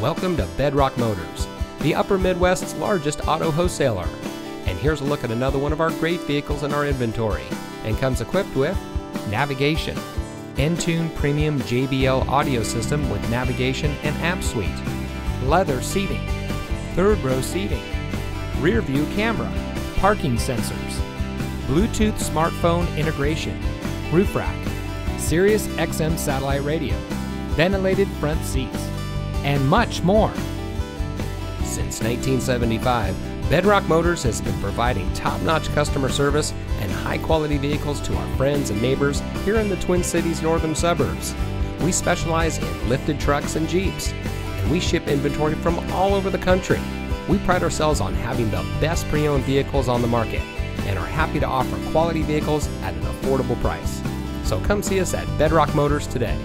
Welcome to Bedrock Motors, the Upper Midwest's largest auto wholesaler. And here's a look at another one of our great vehicles in our inventory and comes equipped with navigation, Entune Premium JBL audio system with navigation and app suite, leather seating, third row seating, rear view camera, parking sensors, Bluetooth smartphone integration, roof rack, Sirius XM satellite radio, ventilated front seats, and much more. Since 1975, Bedrock Motors has been providing top notch customer service and high quality vehicles to our friends and neighbors here in the Twin Cities northern suburbs. We specialize in lifted trucks and Jeeps, and we ship inventory from all over the country. We pride ourselves on having the best pre owned vehicles on the market and are happy to offer quality vehicles at an affordable price. So come see us at Bedrock Motors today.